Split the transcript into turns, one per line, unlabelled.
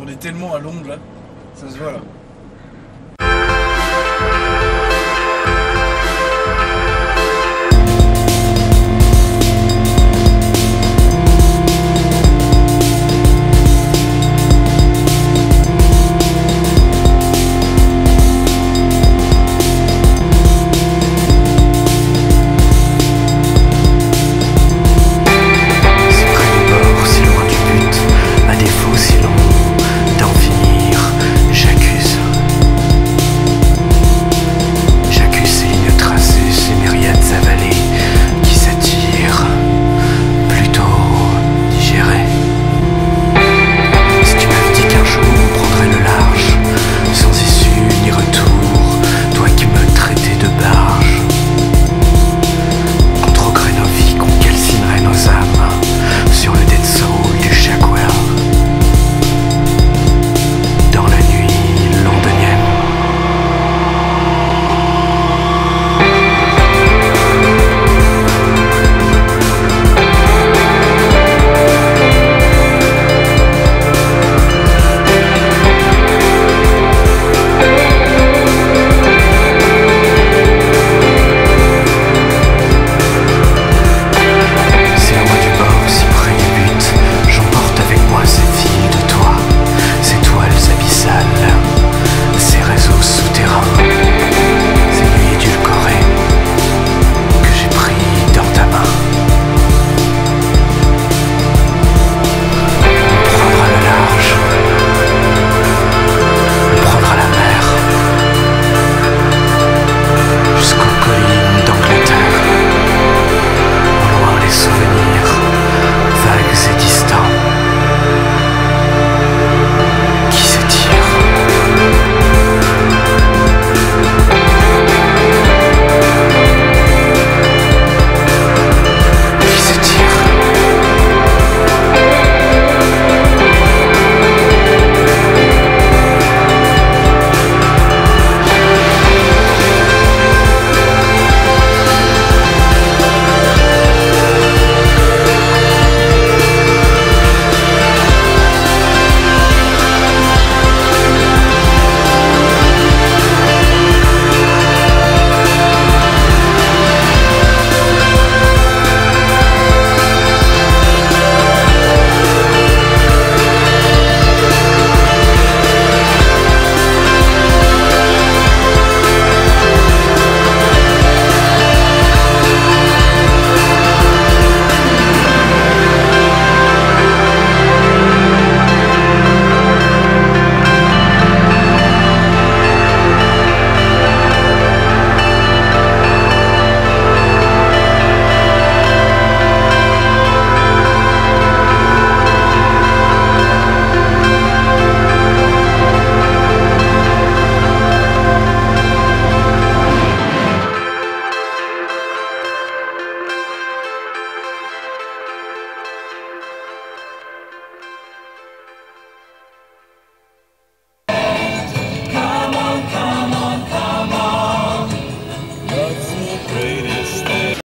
On est tellement à l'ombre là. Ça se voit là.